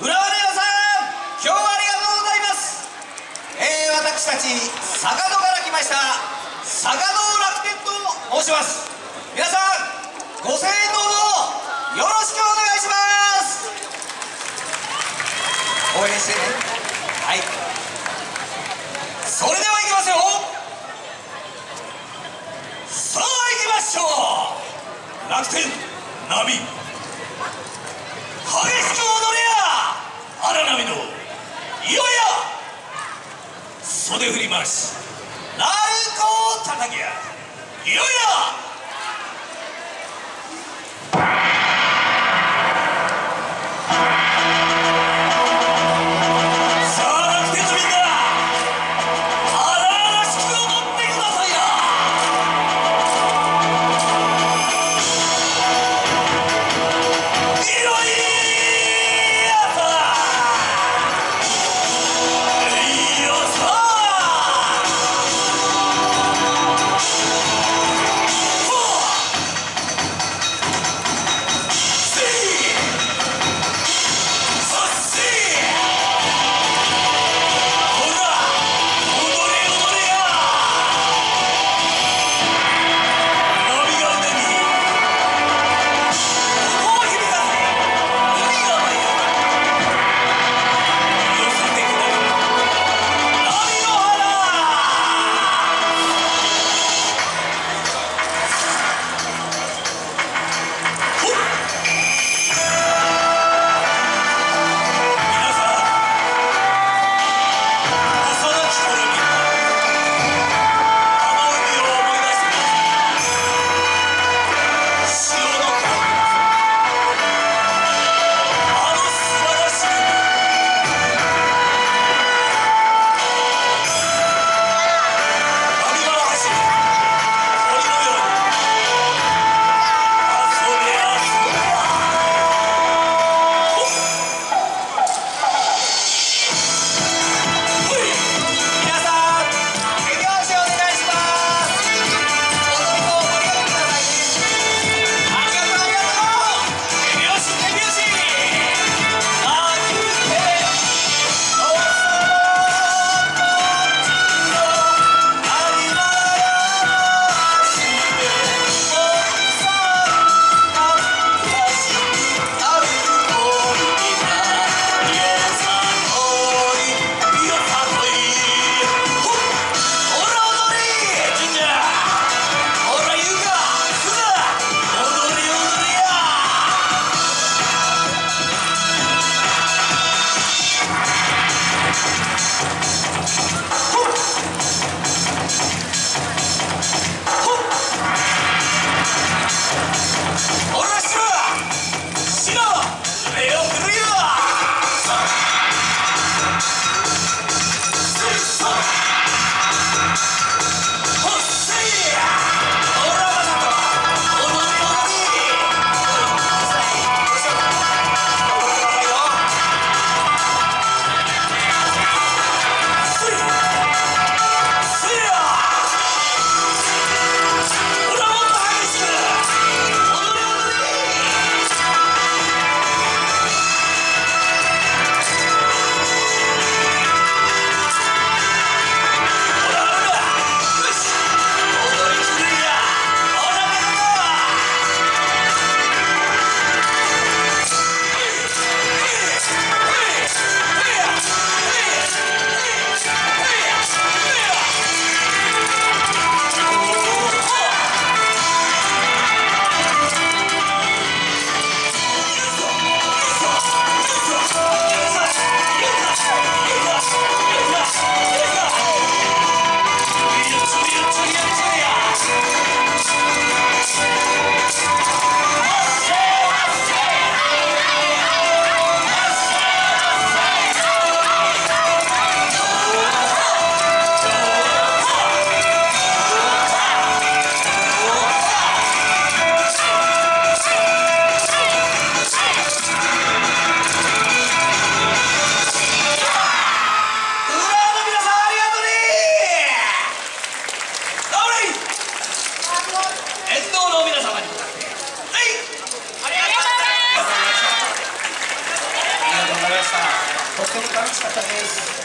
浦和レオさん今日はありがとうございます。えー、私たち坂戸から来ました坂戸楽天と申します。皆さんご声援のほどよろしくお願いします。応援してね。はい。それではいきますよ。さあ行きましょう。楽天波激しく踊れや荒波のいよや袖振り回し鳴子を叩けや。いよいよとても楽しかったです。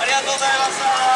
ありがとうございました